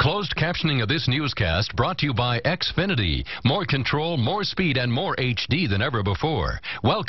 Closed captioning of this newscast brought to you by Xfinity. More control, more speed, and more HD than ever before. Welcome.